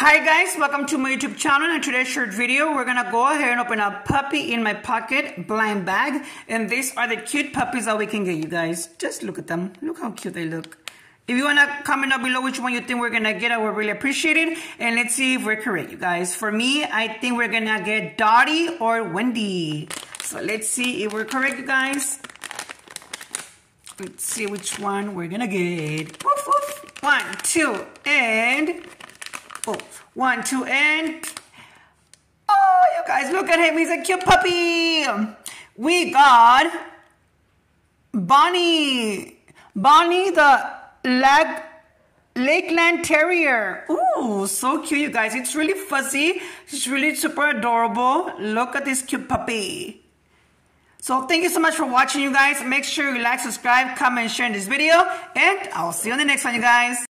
Hi guys, welcome to my YouTube channel. In today's short video, we're gonna go ahead and open a puppy in my pocket blind bag. And these are the cute puppies that we can get, you guys. Just look at them. Look how cute they look. If you wanna comment down below which one you think we're gonna get, I would really appreciate it. And let's see if we're correct, you guys. For me, I think we're gonna get Dottie or Wendy. So let's see if we're correct, you guys. Let's see which one we're gonna get. Woof, woof. One, two, and Oh, one, two, and... Oh, you guys, look at him. He's a cute puppy. We got Bonnie. Bonnie the lag Lakeland Terrier. Ooh, so cute, you guys. It's really fuzzy. It's really super adorable. Look at this cute puppy. So thank you so much for watching, you guys. Make sure you like, subscribe, comment, share this video. And I'll see you on the next one, you guys.